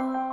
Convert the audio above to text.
Bye.